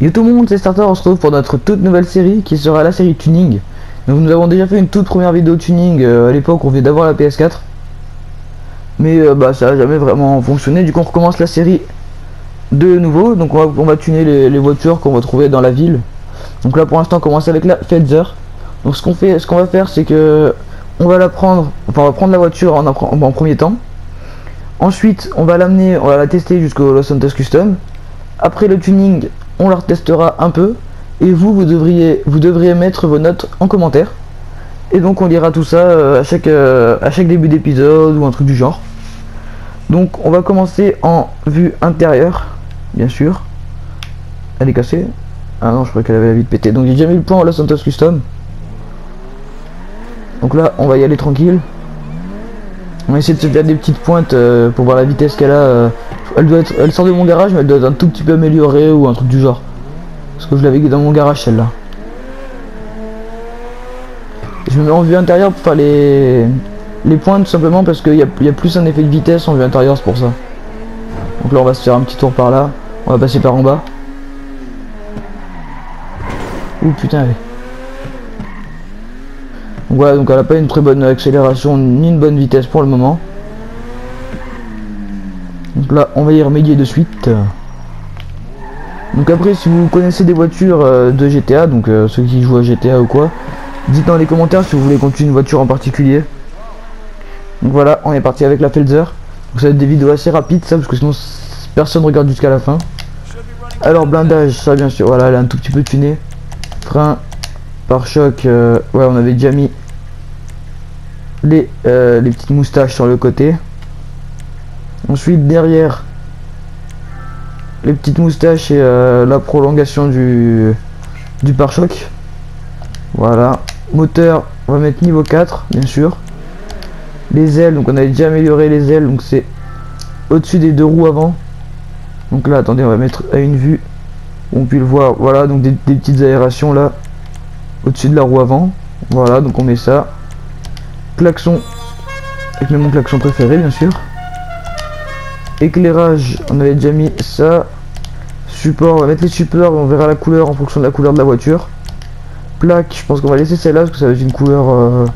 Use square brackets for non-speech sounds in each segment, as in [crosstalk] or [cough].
Yo tout le monde, c'est Starter, on se retrouve pour notre toute nouvelle série qui sera la série Tuning. Donc nous avons déjà fait une toute première vidéo tuning euh, à l'époque, on venait d'avoir la PS4. Mais euh, bah ça a jamais vraiment fonctionné, du coup on recommence la série de nouveau. Donc on va, on va tuner les, voitures qu'on va trouver dans la ville. Donc là pour l'instant on commence avec la Felzer. Donc ce qu'on fait, ce qu'on va faire c'est que on va la prendre, enfin on va prendre la voiture en, en, en premier temps. Ensuite on va l'amener, on va la tester jusqu'au Los Santos Custom. Après le tuning, on la retestera un peu. Et vous vous devriez vous devriez mettre vos notes en commentaire. Et donc on lira tout ça euh, à chaque euh, à chaque début d'épisode ou un truc du genre. Donc on va commencer en vue intérieure bien sûr. Elle est cassée. Ah non je crois qu'elle avait la vie de péter. Donc j'ai déjà mis le point à Los Santos Custom. Donc là on va y aller tranquille. On va essayer de se faire des petites pointes euh, pour voir la vitesse qu'elle a elle doit être elle sort de mon garage mais elle doit être un tout petit peu améliorée ou un truc du genre parce que je l'avais dans mon garage celle-là. Je me mets en vue intérieure pour faire les, les points tout simplement parce qu'il y, y a, plus un effet de vitesse en vue intérieure, c'est pour ça. Donc là on va se faire un petit tour par là. On va passer par en bas. Ouh putain allez. Donc voilà, donc elle a pas une très bonne accélération ni une bonne vitesse pour le moment. Donc là on va y remédier de suite. Donc après si vous connaissez des voitures euh, de GTA, donc euh, ceux qui jouent à GTA ou quoi, dites dans les commentaires si vous voulez continuer une voiture en particulier. Donc voilà, on est parti avec la Felzer. Donc ça va être des vidéos assez rapides ça, parce que sinon personne regarde jusqu'à la fin. Alors blindage, ça bien sûr, voilà, elle est un tout petit peu tunée. Frein, pare-choc, euh, ouais on avait déjà mis les petites moustaches sur le côté. Ensuite derrière les petites moustaches et euh, la prolongation du, pare-choc. Voilà. Moteur, on va mettre niveau 4, bien sûr. Les ailes, donc on avait déjà amélioré les ailes, donc c'est au-dessus des deux roues avant. Donc là, attendez, on va mettre à une vue. On peut le voir, voilà, donc des, des petites aérations là, au-dessus de la roue avant. Voilà, donc on met ça. Klaxon, avec mon klaxon préféré, bien sûr. Éclairage, on avait déjà mis ça. Support, on va mettre les supports, on verra la couleur en fonction de la couleur de la voiture. Plaque, je pense qu'on va laisser celle-là parce que ça va être une couleur... Euh...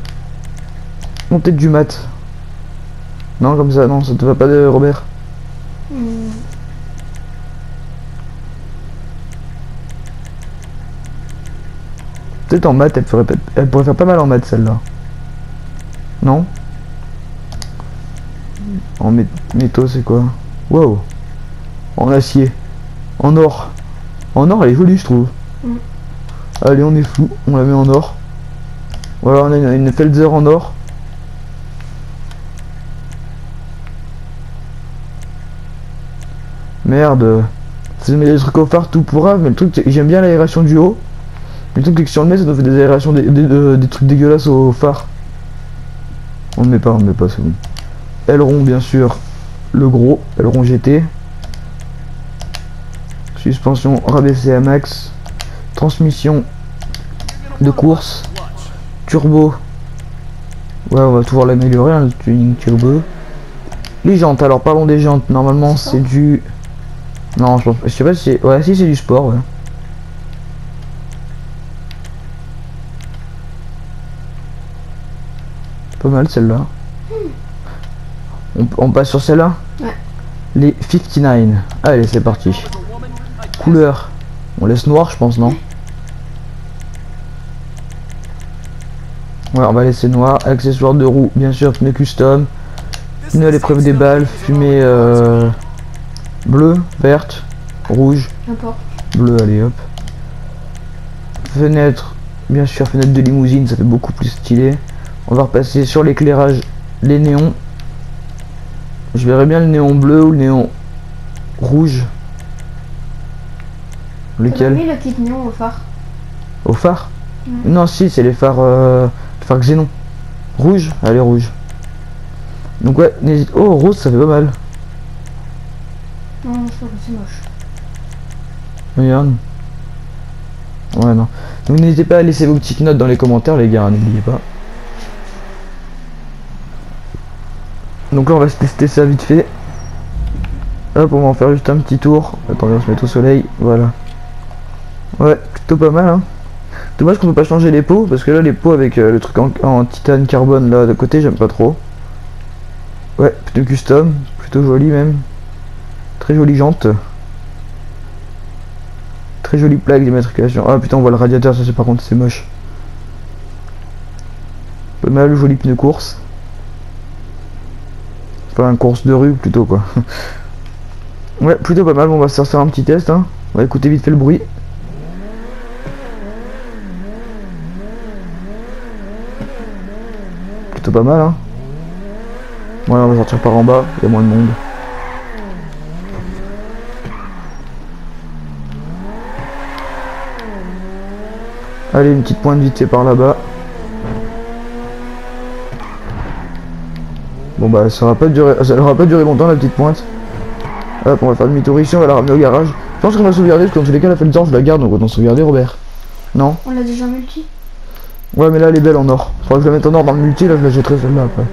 Non, peut-être du mat. Non, comme ça, non, ça te va pas de Robert mm. Peut-être en mat, elle, ferait, elle pourrait faire pas mal en mat celle-là. Non? En métaux, c'est quoi? Wow En acier. En or. En or, elle est jolie, je trouve. Mm. Allez, on est fou. On la met en or. Voilà, on a une, une Felzer en or. Merde. Ça met des trucs au phare tout pourra, mais le truc, j'aime bien l'aération du haut. Le truc, c'est que si on le met, ça doit faire des aérations, des, des, des, des trucs dégueulasses au phare. On ne met pas, on ne met pas, c'est bon aileron bien sûr le gros. Aileron GT suspension rabaissée à max. Transmission de course. Turbo. Ouais on va toujours l'améliorer hein, le tuning turbo les jantes alors parlons des jantes. Normalement c'est du non je, pense... je sais pas si c'est ouais si c'est du sport ouais. pas mal celle-là on, passe sur celle-là Ouais. Les 59. Allez, c'est parti. Couleur. On laisse noir, je pense, non Ouais, on va laisser noir. Accessoires de roue, bien sûr, pneu custom. Pneu à l'épreuve des balles, fumée euh, bleue, verte, rouge. Bleu, allez hop. Fenêtre, bien sûr, fenêtre de limousine, ça fait beaucoup plus stylé. On va repasser sur l'éclairage, les néons. Je verrais bien le néon bleu ou le néon rouge. Lequel mis le petit néon au phare. Au phare Non, si, c'est les phares, euh, les phares xénon. Rouge Allez, rouge. Donc ouais, n'hésite... Oh, rose, ça fait pas mal. Non, c'est moche. Regarde. Ouais, non. Donc n'hésitez pas à laisser vos petites notes dans les commentaires, les gars, n'oubliez pas. Donc là on va se tester ça vite fait. Hop on va en faire juste un petit tour. Attendez on se met au soleil. Voilà. Ouais, plutôt pas mal hein. Dommage qu'on peut pas changer les pots, parce que là les pots avec euh, le truc en, titane carbone là de côté j'aime pas trop. Ouais, plutôt custom, plutôt joli même. Très jolie jante. Très jolie plaque d'immatriculation. Ah putain on voit le radiateur, ça c'est par contre c'est moche. Pas mal, joli pneu course. Pas un course de rue plutôt quoi. [laughs] ouais, plutôt pas mal, on va se faire un petit test hein. On va écouter vite fait le bruit. Plutôt pas mal hein. Voilà, on va sortir par en bas, il y a moins de monde. Allez, une petite pointe vite fait par là-bas. Bon bah ça aura pas duré, ça aura pas duré longtemps la petite pointe. Hop, on va faire demi-tour ici, on va la ramener au garage. Je pense qu'on va sauvegarder parce que dans tous les cas la fait le temps, je la garde donc on va sauvegarder Robert. Non? On l'a déjà multi Ouais mais là elle est belle en or. Faudra que je la mette en or dans le multi, là je la jetterai celle-là après.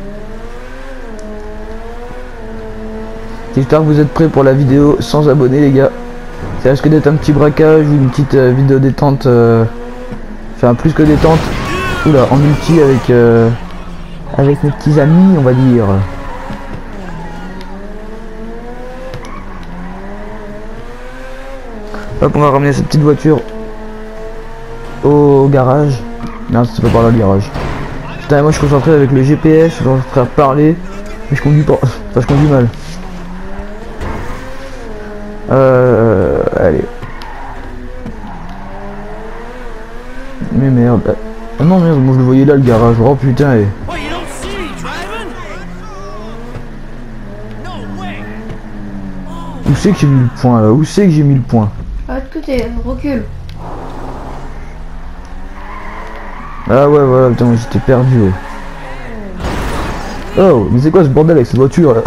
J'espère que vous êtes prêts pour la vidéo sans abonnés les gars. Ça risque d'être un petit braquage ou une petite euh, vidéo détente. euh, Enfin plus que détente. Oula, en multi avec euh, avec mes petits amis on va dire. Hop on va ramener cette petite voiture au garage. Non c'est pas par là le garage. Putain moi je suis concentré avec le GPS, je suis en train de parler. Mais je conduis pas. [laughs] Enfin je conduis mal. Euh, allez. Mais merde. Ah non merde, moi je le voyais là le garage. Oh putain. Et... Où c'est que j'ai mis le point là Où c'est que j'ai mis le point Ah, de côté, recule. Ah ouais voilà putain j'étais perdu. ouais. Oh mais c'est quoi ce bordel avec cette voiture là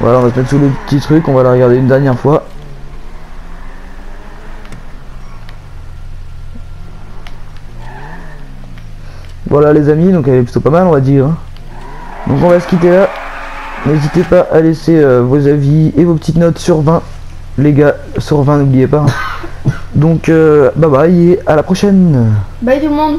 Voilà on va se mettre sous le petit truc, on va la regarder une dernière fois. Voilà les amis, donc elle est plutôt pas mal on va dire. hein. Donc on va se quitter là. N'hésitez pas à laisser euh, vos avis et vos petites notes sur 20. Les gars, sur 20 n'oubliez pas. hein. Donc euh, bye bye et à la prochaine. Bye tout le monde